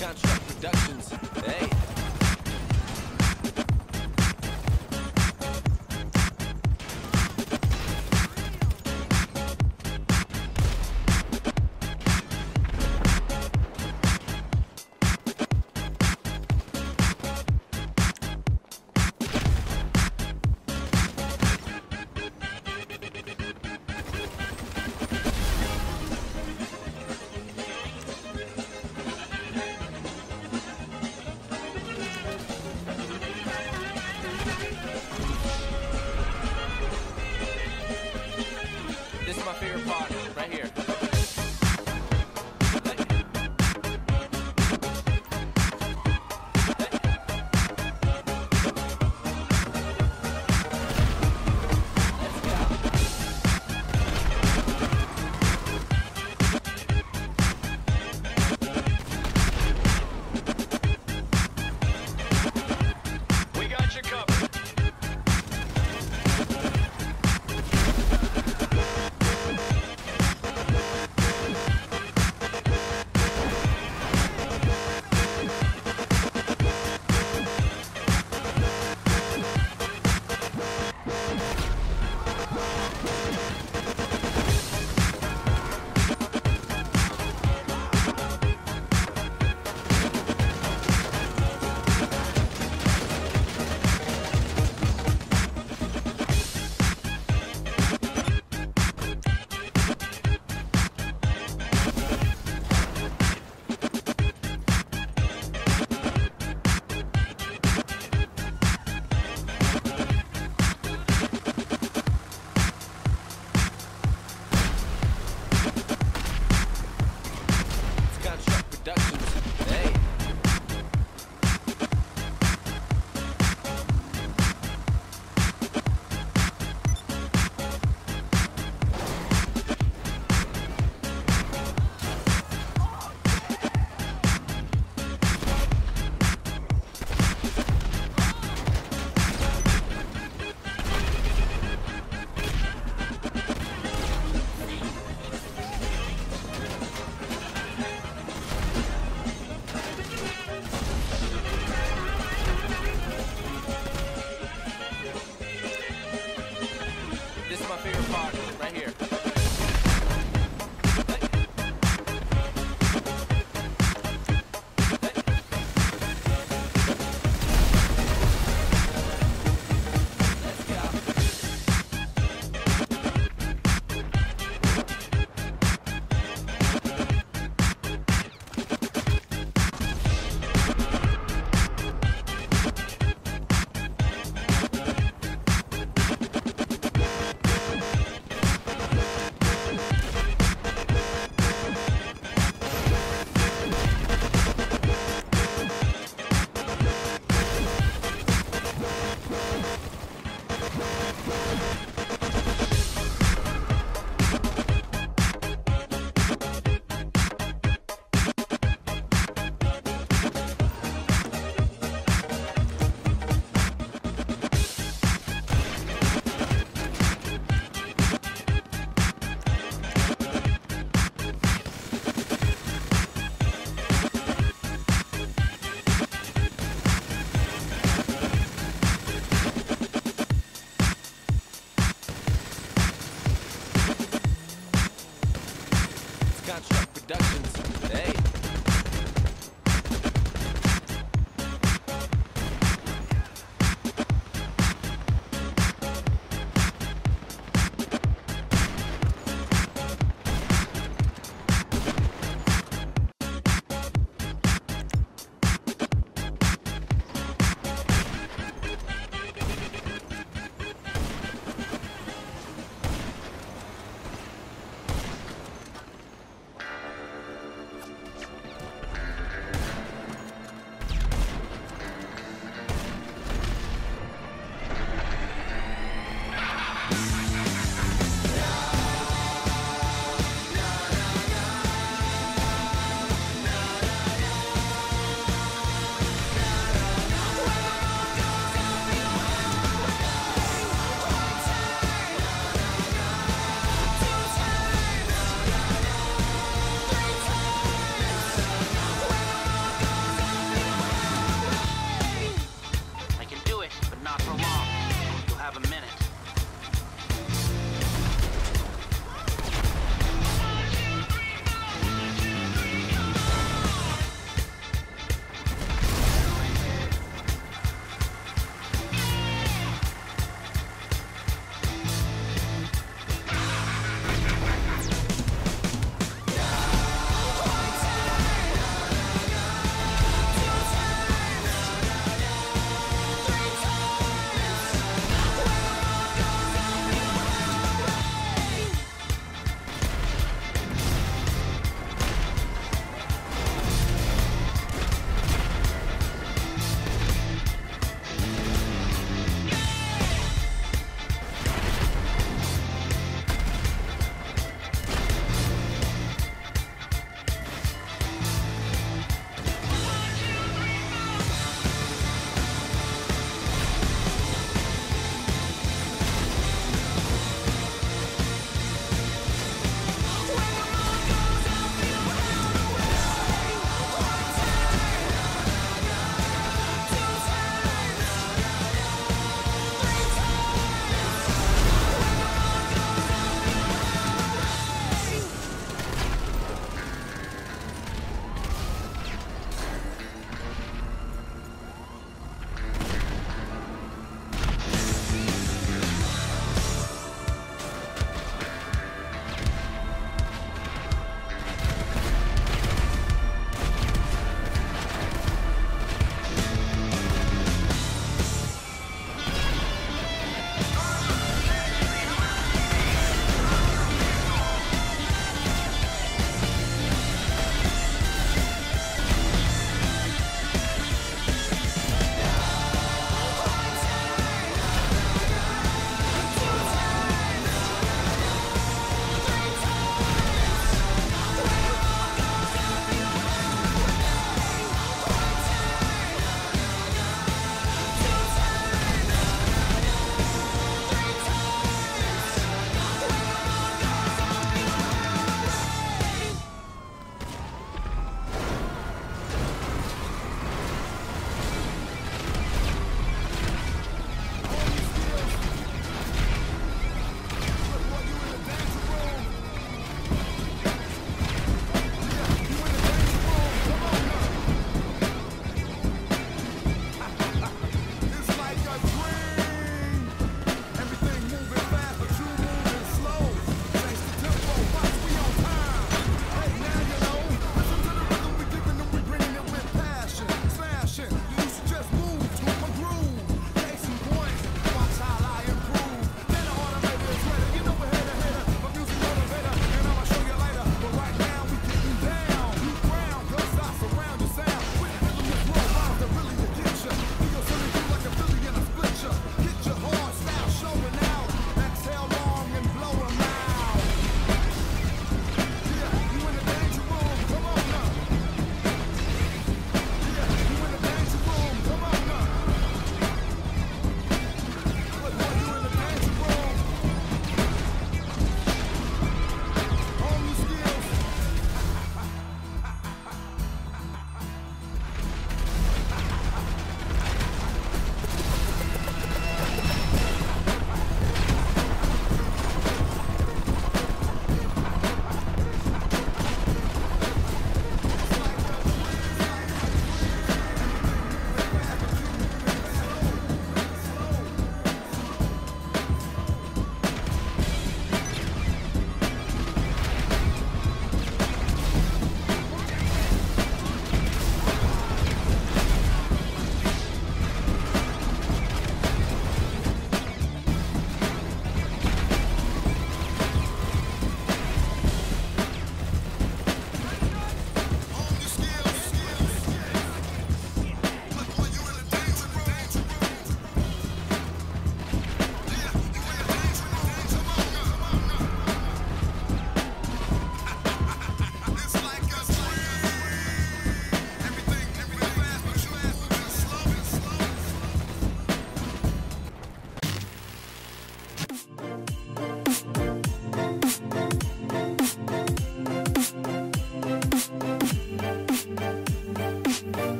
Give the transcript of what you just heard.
contract reductions. Hey, This is my favorite part, right here.